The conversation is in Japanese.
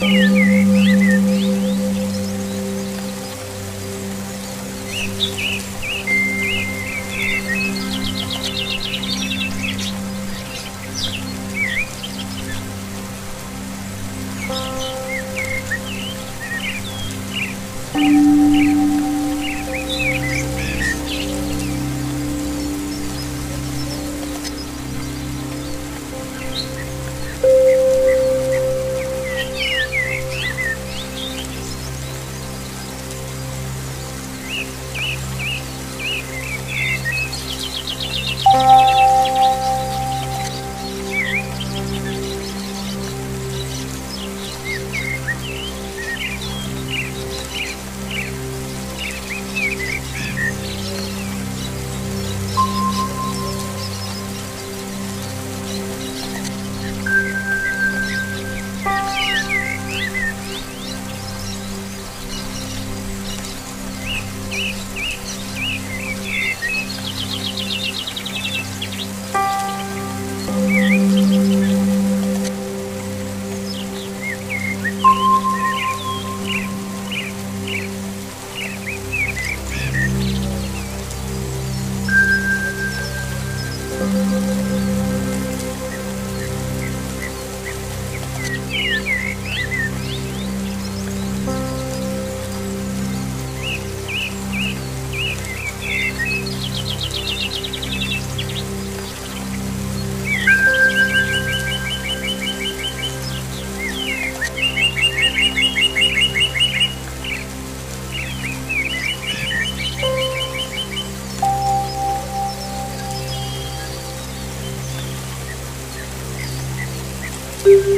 よし! you.